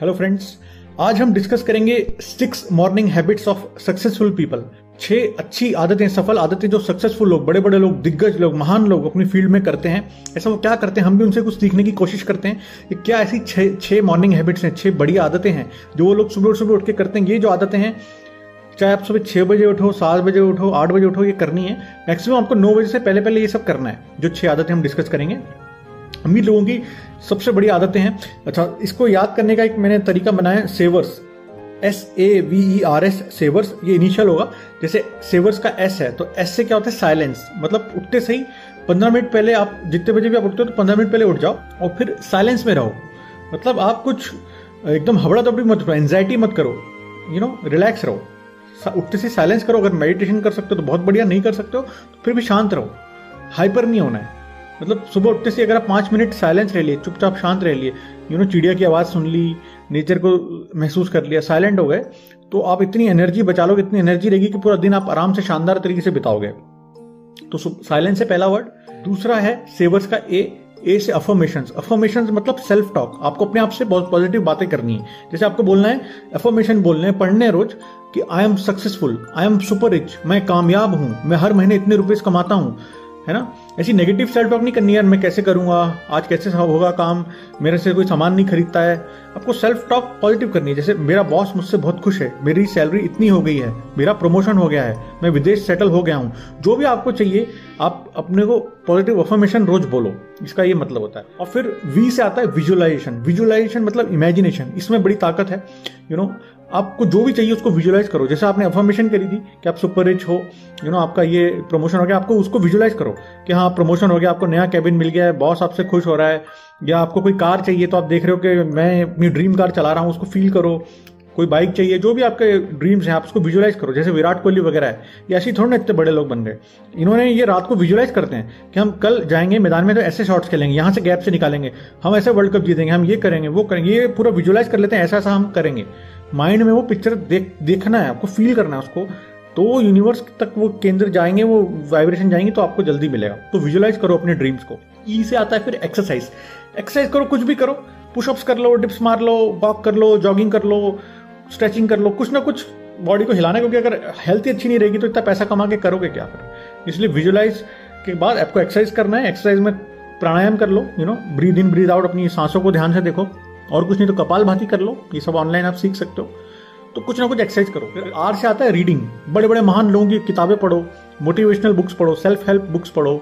Hello friends आज हम discuss करेंगे six morning habits of successful people छह अच्छी आदतें, सफल आदतें जो सक्सेसफुल लोग बड़े बड़े लोग, दिग्गज लोग, महान लोग अपनी फ़ील्ड में करते हैं। ऐसा वो क्या करते हैं? हम भी उनसे कुछ सीखने की कोशिश करते हैं कि क्या ऐसी छह छह मॉर्निंग हैबिट्स हैं, छह बड़ी आदतें हैं जो वो लोग सुबह सुबह उठ के करते हैं। ये जो आदतें हैं, चाहे आप सुबह छह बजे उठो, सात बजे उठो, आठ बजे उठो, ये करनी है। मैक्सिमम आपको नौ बजे से पहले पहले ये सब करना है, जो छह आदतें हम डिस्कस करेंगे। अमीर लोगों की सबसे बड़ी आदतें हैं। अच्छा इसको याद करने का एक मैंने तरीका बनाया savers S A V E R S savers ये इनिशियल होगा। जैसे सेवर्स का एस है तो एस से क्या होता है? साइलेंस मतलब उठते सही, पंद्रह मिनट पहले आप जितने बजे भी आप उठते हो तो पंद्रह मिनट पहले उठ जाओ और फिर साइलेंस में रहो। मतलब आप कुछ, एकदम हबड़ा दबड़ी मत करो एंजाइटी मत करो। यू नो रिलैक्स रहो। उठते से साइलेंस करो। अगर मेडिटेशन कर सकते हो तो बहुत बढ़िया। नहीं कर सकते हो तो फिर भी शांत रहो। हाइपर नहीं होना है। मतलब सुबह उठते से अगर आप पाँच मिनट साइलेंस रह लिए, चुपचाप शांत रह लिए यू नो चिड़िया की आवाज़ सुन ली नेचर को महसूस कर लिया साइलेंट हो गए तो आप इतनी एनर्जी बचा लोगे इतनी एनर्जी रहेगी कि पूरा दिन आप आराम से शानदार तरीके से बिताओगे। तो साइलेंस है पहला वर्ड दूसरा है सेवर्स का ए ए से अफर्मेशन अफर्मेशन मतलब सेल्फ टॉक आपको अपने आप से बहुत पॉजिटिव बातें करनी है। जैसे आपको बोलना है अफर्मेशन बोलने हैं, पढ़ने रोज कि I am successful I am super rich मैं कामयाब हूँ, मैं हर महीने इतने रुपए कमाता हूँ। है ना? ऐसी नेगेटिव सेल्फ टॉक नहीं करनी यार मैं कैसे करूँगा? आज कैसे होगा काम? मेरे से कोई सामान नहीं खरीदता है। आपको सेल्फ टॉक पॉजिटिव करनी है। जैसे मेरा बॉस मुझसे बहुत खुश है। मेरी सैलरी इतनी हो गई है। मेरा प्रमोशन हो गया है। मैं विदेश सेटल हो गया हूँ। जो भी आपको चाहिए आप अपने को पॉजिटिव अफर्मेशन रोज बोलो। इसका ये मतलब होता है। और फिर वी से आता है विजुअलाइजेशन विजुअलाइजेशन मतलब इमेजिनेशन इसमें बड़ी ताकत है। यू you नो know, आपको जो भी चाहिए उसको विजुलाइज करो। जैसे आपने अफर्मेशन करी थी कि आप सुपर रिच हो यू नो आपका ये प्रमोशन हो गया, आपको उसको विजुलाइज करो कि हाँ प्रमोशन हो गया, आपको नया कैबिन मिल गया है बॉस आपसे खुश हो रहा है, या आपको कोई कार चाहिए तो आप देख रहे हो कि मैं अपनी ड्रीम कार चला रहा हूँ, उसको फील करो। कोई बाइक चाहिए, जो भी आपके ड्रीम्स हैं, आप उसको विजुलाइज करो। जैसे विराट कोहली वगैरह है, ये ऐसी थोड़े ना इतने बड़े लोग बन गए। इन्होंने ये रात को विजुलाइज करते हैं कि हम कल जाएँगे, मैदान में तो ऐसे शॉट्स खेलेंगे, यहाँ से गैप से निकालेंगे, हम ऐसे वर्ल्ड कप जीतेंगे, हम ये करेंगे, वो करेंगे, ये पूरा विजुलाइज कर लेते हैं ऐसा ऐसा हम करेंगे। माइंड में वो पिक्चर देख, देखना है, आपको फील करना है उसको तो यूनिवर्स तक वो केंद्र जाएँगे, वो वाइब्रेशन जाएँगे तो आपको जल्दी मिलेगा। तो विजुअलाइज करो अपने ड्रीम्स को। ई e से आता है फिर एक्सरसाइज एक्सरसाइज करो, कुछ भी करो। पुशअप्स कर लो डिप्स मार लो वॉक कर लो जॉगिंग कर लो स्ट्रेचिंग कर लो, कुछ ना कुछ बॉडी को हिलाना क्योंकि अगर हेल्थ ही अच्छी नहीं रहेगी तो इतना पैसा कमा के करोगे क्या फिर? इसलिए विजुअलाइज के बाद आपको एक्सरसाइज करना है। एक्सरसाइज में प्राणायाम कर लो you know breathe in breathe out अपनी सांसों को ध्यान से देखो। और कुछ नहीं तो कपाल भाती कर लो। ये सब ऑनलाइन आप सीख सकते हो। तो कुछ ना कुछ एक्सरसाइज करो। आर से आता है रीडिंग बड़े बड़े महान लोगों की किताबें पढ़ो मोटिवेशनल बुक्स पढ़ो सेल्फ हेल्प बुक्स पढ़ो।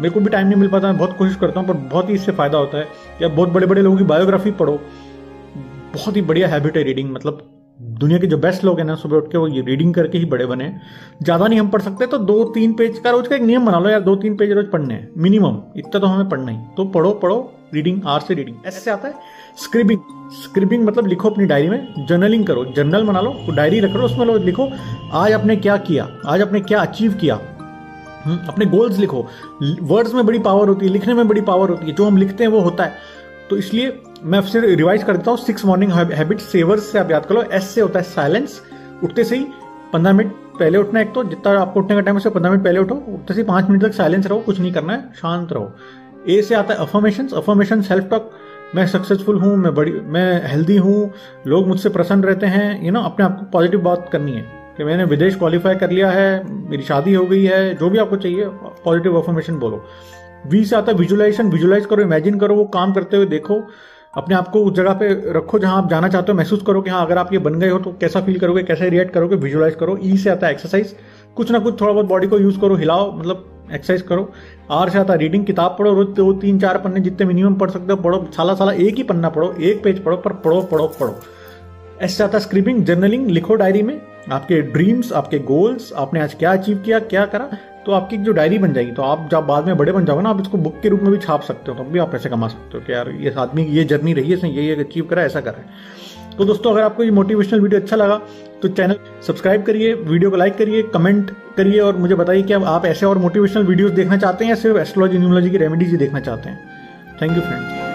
मेरे को भी टाइम नहीं मिल पाता, मैं बहुत कोशिश करता हूँ, पर बहुत ही इससे फ़ायदा होता है। या बहुत बड़े बड़े लोगों की बायोग्राफी पढ़ो। बहुत ही बढ़िया हैबिट है रीडिंग मतलब दुनिया के जो बेस्ट लोग हैं ना, सुबह उठ के वो ये रीडिंग करके ही बड़े बने। ज़्यादा नहीं हम पढ़ सकते तो दो तीन पेज का रोज का एक नियम बना लो यार। दो तीन पेज रोज पढ़ने हैं। मिनिमम इतना तो हमें पढ़ना ही। तो पढ़ो पढ़ो। रीडिंग आर से रीडिंग ऐसे आता है। स्क्रिबिंग स्क्रिबिंग मतलब लिखो अपनी डायरी में जर्नलिंग करो जर्नल बना लो डायरी रख लो उसमें लो लिखो आज आपने क्या किया आज आपने क्या अचीव किया? हम्म, अपने गोल्स लिखो। वर्ड्स में बड़ी पावर होती है लिखने में बड़ी पावर होती है जो हम लिखते हैं वो होता है। तो इसलिए मैं फिर रिवाइज कर देता हूँ सिक्स मॉर्निंग हैबिट सेवर्स से आप याद कर लो एस से होता है साइलेंस उठते से ही पंद्रह मिनट पहले उठना एक तो जितना आपको उठने का टाइम है पंद्रह मिनट पहले उठो उठते से पाँच मिनट तक साइलेंस रहो कुछ नहीं करना है शांत रहो। ए से आता है अफर्मेशन अफर्मेशन सेल्फ टॉक मैं सक्सेसफुल हूँ, मैं बड़ी, मैं हेल्दी हूँ, लोग मुझसे प्रसन्न रहते हैं यू नो अपने आप को पॉजिटिव बात करनी है। कि मैंने विदेश क्वालिफाई कर लिया है, मेरी शादी हो गई है, जो भी आपको चाहिए पॉजिटिव अफर्मेशन बोलो। वी से आता है विजुलाइजेशन विजुलाइज करो इमेजिन करो, वो काम करते हुए देखो। अपने आप को उस जगह पे रखो जहाँ आप जाना चाहते हो, महसूस करो कि हाँ अगर आप ये बन गए हो तो कैसा फील करोगे, कैसे रिएक्ट करोगे विजुलाइज करो। ई e से आता है एक्सरसाइज कुछ ना कुछ थोड़ा बहुत बॉडी को यूज़ करो, हिलाओ मतलब एक्सरसाइज करो। आर से आता रीडिंग किताब पढ़ो, रोज दो, तीन, चार पन्ने जितने मिनिमम पढ़ सकते हो, पढ़ो, साला साला एक ही पन्ना पढ़ो, एक पेज पढ़ो, पर पढ़ो पढ़ो पढ़ो। ऐसे आता स्क्रिपिंग जर्नलिंग लिखो डायरी में। आपके ड्रीम्स आपके गोल्स आपने आज क्या अचीव किया, क्या करा तो आपकी जो डायरी बन जाएगी। तो आप जब बाद में बड़े बन जाओगे ना, आप इसको बुक के रूप में भी छाप सकते हो तो भी आप पैसे कमा सकते हो कि यार, ये आदमी, ये जर्नी रही है, इसने ये ये अचीव करा, ऐसा करा। है तो दोस्तों, अगर आपको ये मोटिवेशनल वीडियो अच्छा लगा तो चैनल सब्सक्राइब करिए वीडियो को लाइक करिए कमेंट करिए और मुझे बताइए कि आप ऐसे और मोटिवेशनल वीडियोस देखना चाहते हैं या सिर्फ़ एस्ट्रोलॉजी न्यूमोलॉजी की रेमेडीज ही देखना चाहते हैं। Thank you friends